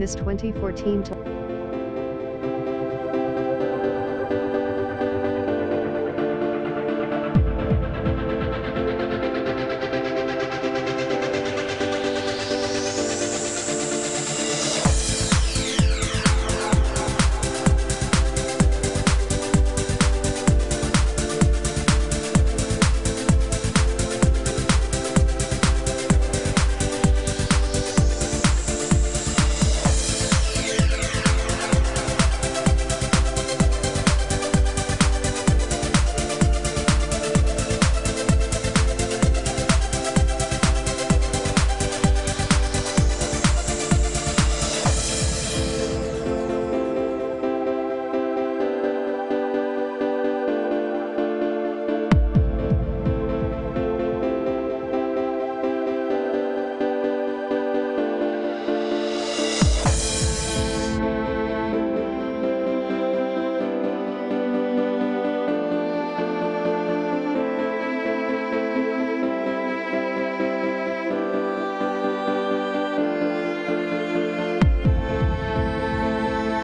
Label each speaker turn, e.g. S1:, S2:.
S1: This 2014